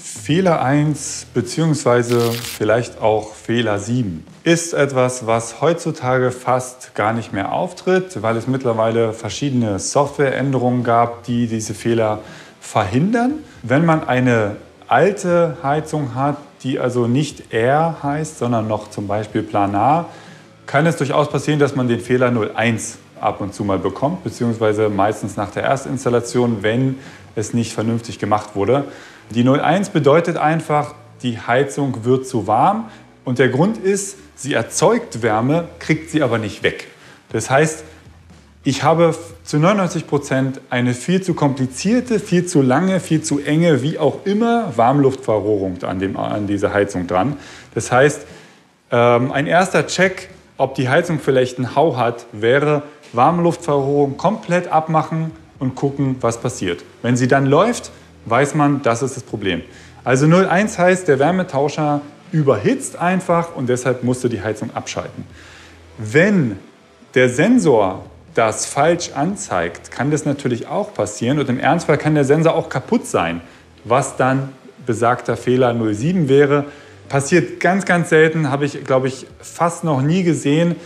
Fehler 1 bzw. vielleicht auch Fehler 7 ist etwas, was heutzutage fast gar nicht mehr auftritt, weil es mittlerweile verschiedene Softwareänderungen gab, die diese Fehler verhindern. Wenn man eine alte Heizung hat, die also nicht Air heißt, sondern noch zum Beispiel Planar, kann es durchaus passieren, dass man den Fehler 01 ab und zu mal bekommt, beziehungsweise meistens nach der Erstinstallation, wenn es nicht vernünftig gemacht wurde. Die 01 bedeutet einfach, die Heizung wird zu warm und der Grund ist, sie erzeugt Wärme, kriegt sie aber nicht weg. Das heißt, ich habe zu 99 Prozent eine viel zu komplizierte, viel zu lange, viel zu enge, wie auch immer, Warmluftverrohrung an, dem, an dieser Heizung dran. Das heißt, ähm, ein erster Check, ob die Heizung vielleicht einen Hau hat, wäre Warmluftverrohrung komplett abmachen und gucken, was passiert. Wenn sie dann läuft, weiß man, das ist das Problem. Also 01 heißt, der Wärmetauscher überhitzt einfach und deshalb musste die Heizung abschalten. Wenn der Sensor das falsch anzeigt, kann das natürlich auch passieren und im Ernstfall kann der Sensor auch kaputt sein, was dann besagter Fehler 07 wäre. Passiert ganz, ganz selten, habe ich, glaube ich, fast noch nie gesehen.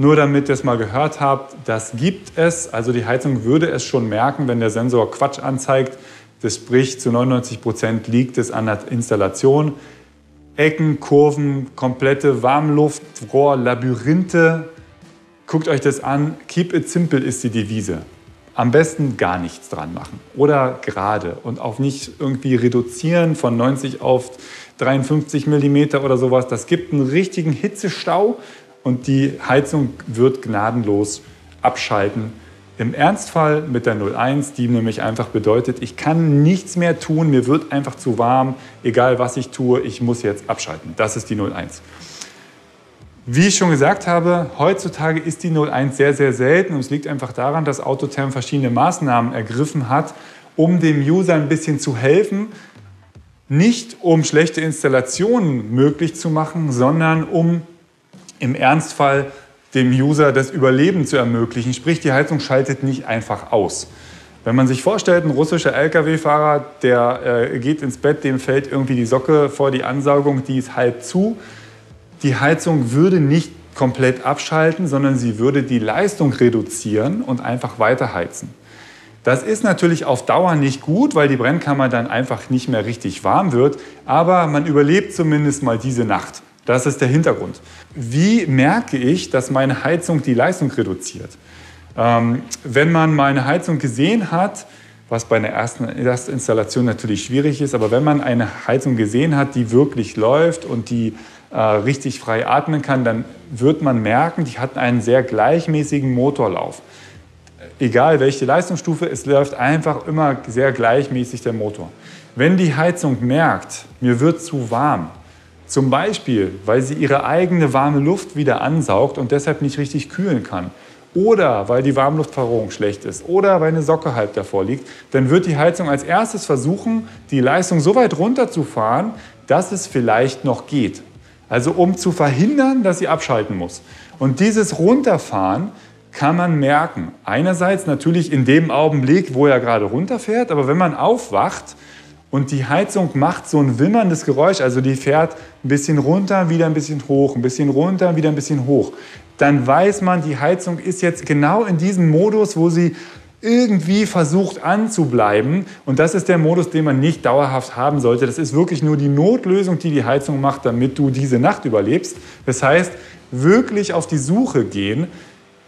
Nur damit ihr es mal gehört habt, das gibt es. Also die Heizung würde es schon merken, wenn der Sensor Quatsch anzeigt. Das spricht zu 99 Prozent liegt es an der Installation. Ecken, Kurven, komplette Warmluftrohr, Labyrinthe. Guckt euch das an. Keep it simple ist die Devise. Am besten gar nichts dran machen oder gerade und auch nicht irgendwie reduzieren von 90 auf 53 mm oder sowas. Das gibt einen richtigen Hitzestau und die Heizung wird gnadenlos abschalten. Im Ernstfall mit der 01, die nämlich einfach bedeutet, ich kann nichts mehr tun, mir wird einfach zu warm, egal was ich tue, ich muss jetzt abschalten. Das ist die 01. Wie ich schon gesagt habe, heutzutage ist die 01 sehr, sehr selten und es liegt einfach daran, dass Autotherm verschiedene Maßnahmen ergriffen hat, um dem User ein bisschen zu helfen, nicht um schlechte Installationen möglich zu machen, sondern um im Ernstfall dem User das Überleben zu ermöglichen. Sprich, die Heizung schaltet nicht einfach aus. Wenn man sich vorstellt, ein russischer Lkw-Fahrer, der äh, geht ins Bett, dem fällt irgendwie die Socke vor die Ansaugung, die ist halb zu. Die Heizung würde nicht komplett abschalten, sondern sie würde die Leistung reduzieren und einfach weiter heizen. Das ist natürlich auf Dauer nicht gut, weil die Brennkammer dann einfach nicht mehr richtig warm wird, aber man überlebt zumindest mal diese Nacht. Das ist der Hintergrund. Wie merke ich, dass meine Heizung die Leistung reduziert? Ähm, wenn man meine Heizung gesehen hat, was bei einer ersten Installation natürlich schwierig ist, aber wenn man eine Heizung gesehen hat, die wirklich läuft und die äh, richtig frei atmen kann, dann wird man merken, die hat einen sehr gleichmäßigen Motorlauf. Egal welche Leistungsstufe, es läuft einfach immer sehr gleichmäßig der Motor. Wenn die Heizung merkt, mir wird zu warm, zum Beispiel, weil sie ihre eigene warme Luft wieder ansaugt und deshalb nicht richtig kühlen kann. Oder weil die Warmluftverrohrung schlecht ist. Oder weil eine Socke halb davor liegt. Dann wird die Heizung als erstes versuchen, die Leistung so weit runterzufahren, dass es vielleicht noch geht. Also um zu verhindern, dass sie abschalten muss. Und dieses Runterfahren kann man merken. Einerseits natürlich in dem Augenblick, wo er gerade runterfährt, aber wenn man aufwacht, und die Heizung macht so ein wimmerndes Geräusch, also die fährt ein bisschen runter, wieder ein bisschen hoch, ein bisschen runter, wieder ein bisschen hoch. Dann weiß man, die Heizung ist jetzt genau in diesem Modus, wo sie irgendwie versucht anzubleiben. Und das ist der Modus, den man nicht dauerhaft haben sollte. Das ist wirklich nur die Notlösung, die die Heizung macht, damit du diese Nacht überlebst. Das heißt, wirklich auf die Suche gehen,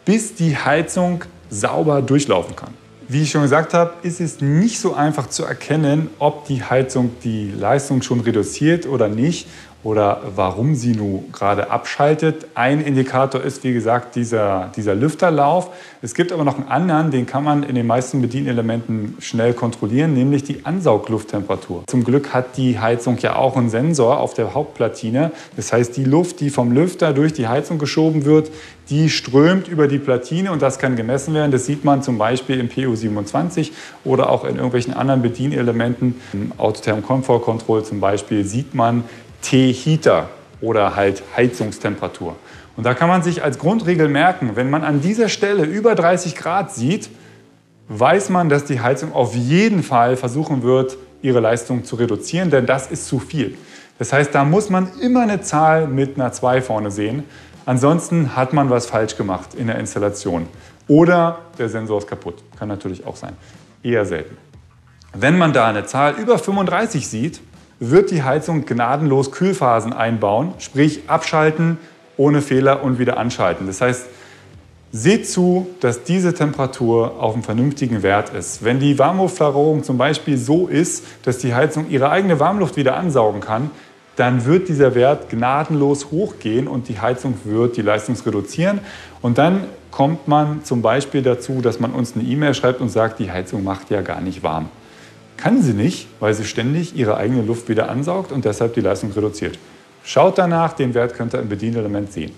bis die Heizung sauber durchlaufen kann. Wie ich schon gesagt habe, ist es nicht so einfach zu erkennen, ob die Heizung die Leistung schon reduziert oder nicht oder warum sie nun gerade abschaltet. Ein Indikator ist, wie gesagt, dieser, dieser Lüfterlauf. Es gibt aber noch einen anderen, den kann man in den meisten Bedienelementen schnell kontrollieren, nämlich die Ansaugluft-Temperatur. Zum Glück hat die Heizung ja auch einen Sensor auf der Hauptplatine. Das heißt, die Luft, die vom Lüfter durch die Heizung geschoben wird, die strömt über die Platine und das kann gemessen werden. Das sieht man zum Beispiel im PU27 oder auch in irgendwelchen anderen Bedienelementen. Im Autotherm Comfort Control zum Beispiel sieht man T-Heater oder halt Heizungstemperatur. Und da kann man sich als Grundregel merken, wenn man an dieser Stelle über 30 Grad sieht, weiß man, dass die Heizung auf jeden Fall versuchen wird, ihre Leistung zu reduzieren, denn das ist zu viel. Das heißt, da muss man immer eine Zahl mit einer 2 vorne sehen. Ansonsten hat man was falsch gemacht in der Installation. Oder der Sensor ist kaputt. Kann natürlich auch sein. Eher selten. Wenn man da eine Zahl über 35 sieht, wird die Heizung gnadenlos Kühlphasen einbauen, sprich abschalten ohne Fehler und wieder anschalten. Das heißt, seht zu, dass diese Temperatur auf einem vernünftigen Wert ist. Wenn die Warmluftflagerung zum Beispiel so ist, dass die Heizung ihre eigene Warmluft wieder ansaugen kann, dann wird dieser Wert gnadenlos hochgehen und die Heizung wird die Leistung reduzieren. Und dann kommt man zum Beispiel dazu, dass man uns eine E-Mail schreibt und sagt, die Heizung macht ja gar nicht warm. Kann sie nicht, weil sie ständig ihre eigene Luft wieder ansaugt und deshalb die Leistung reduziert. Schaut danach, den Wert könnt ihr im Bedienelement sehen.